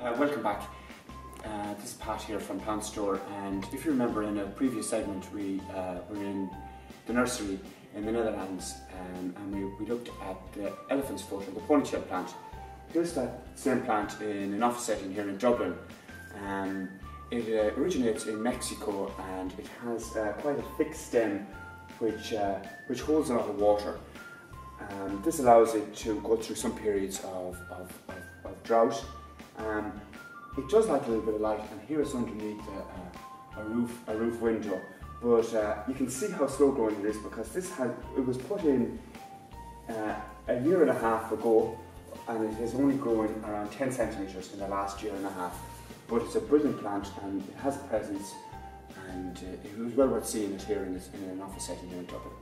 Uh, welcome back. Uh, this is Pat here from Plant Store and if you remember in a previous segment we uh, were in the nursery in the Netherlands um, and we, we looked at the elephant's foot or the ponytail plant. Here's that same plant in an office setting here in Dublin. Um, it uh, originates in Mexico and it has uh, quite a thick stem which, uh, which holds a lot of water. Um, this allows it to go through some periods of, of, of, of drought. Um, it does like a little bit of light and here it's underneath a, a, a roof, a roof window. But uh, you can see how slow growing it is because this had, it was put in uh, a year and a half ago and it has only grown around 10 centimetres in the last year and a half. But it's a brilliant plant and it has a presence and uh, it was well worth seeing it here in, this, in an office setting here in Dublin.